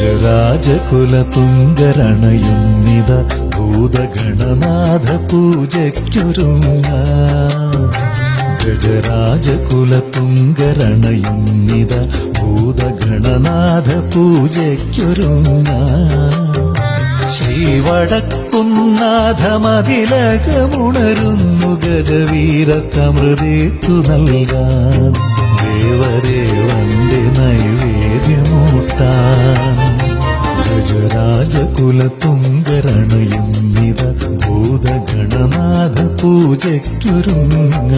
ഗജരാജകുലതുങ്കരണയുന്നിത ഭൂതഗണനാഥ പൂജയ്ക്കൊരുങ്ങ ഗജരാജകുലതുങ്കരണയുന്നിത ഭൂതഗണനാഥ പൂജയ്ക്കൊരുങ്ങ ശ്രീവടക്കുന്നാഥമതിലകമുണരുന്നു ഗജവീരത്തമൃതേത്തു നൽകാൻ. ദേവദേവന്റെ നൈവേദ്യമൂട്ടാൻ ഗജരാജകുലതുങ്കരണയുന്നിത ഭൂതഗണനാഥ പൂജയ്ക്കൊരുങ്ങ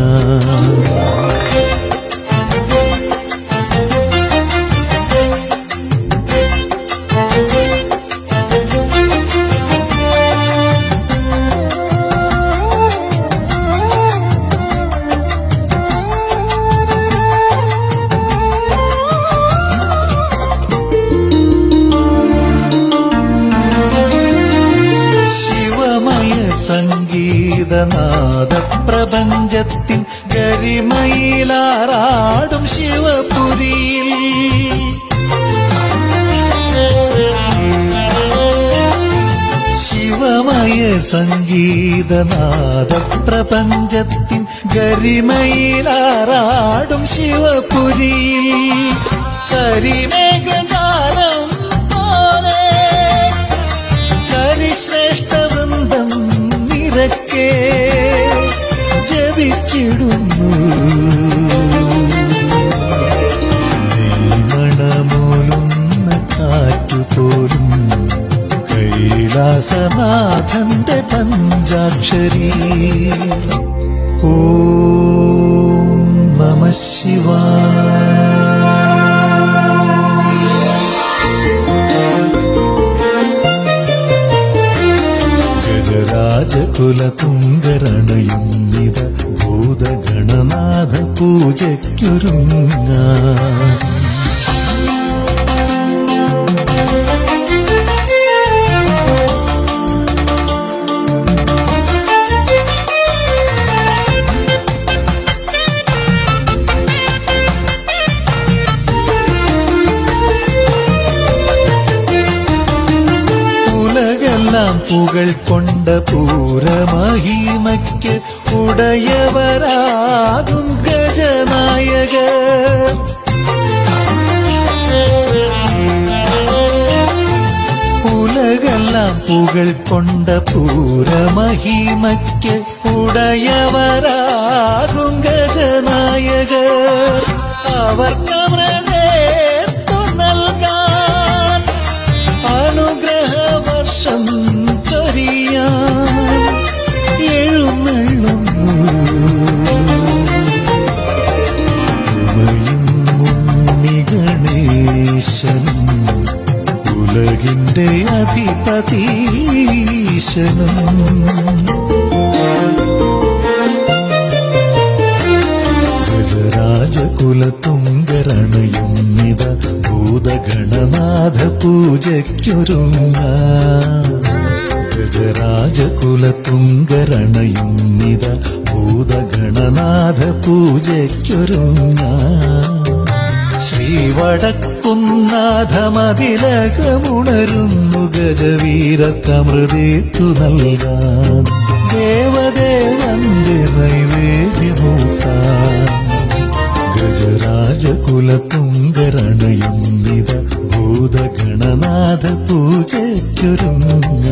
സംഗീതനാദ പ്രപഞ്ചത്തിൻ ഗരിമയിലാറാടും ശിവപുരിയിൽ. ശിവമയ സംഗീതനാഥ പ്രപഞ്ചത്തിൻ ഗരിമയിലാറാടും ശിവപുരിയിൽ. കരിമേഘജാലം ജപിച്ചിടുന്നു. നീമണമോലുന്ന കാറ്റുപോലും കൈലാസനാഥന്റെ പഞ്ചാക്ഷരി. ഓം നമ ശിവായ ഗജരാജകുലതുങ്കരണയുന്നിത ഭൂതഗണനാഥ പൂജയ്ക്കൊരുങ്ങ. ഉലകെല്ലാം പുകൾ കൊണ്ട പൂരമഹിമയ്ക്ക് ഉടയവരാകും ഗജനായക. ഉലകെല്ലാം പുകൾ കൊണ്ട പൂരമഹിമയ്ക്ക് ഉടയവരാകും ഗജനായക. അവർക്കമൃതേത്തു ഉലകിന്റെ അധിപതീശനും. ഗജരാജകുലതുങ്കരണയുന്നിത ഭൂതഗണനാഥ പൂജയ്ക്കൊരുങ്ങ ഗജരാജകുലതുങ്കരണയുന്നിത ഭൂതഗണനാഥ പൂജയ്ക്കൊരുങ്ങ ശ്രീവടക്കുന്നാഥമതിലകമുണരുന്നു ഗജവീരത്തമൃതേത്തു നൽകാൻ. ദേവദേവന്റെ നൈവേദ്യമൂട്ടാൻ. ഗജരാജകുലത്തുങ്കരണയുന്നിത ഭൂതഗണനാഥ പൂജയ്ക്കൊരുങ്ങ